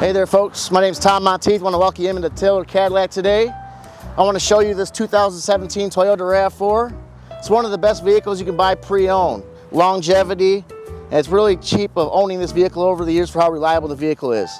Hey there folks, my name is Tom Monteith. I want to welcome you into Taylor Cadillac today. I want to show you this 2017 Toyota RAV4. It's one of the best vehicles you can buy pre-owned. Longevity, and it's really cheap of owning this vehicle over the years for how reliable the vehicle is.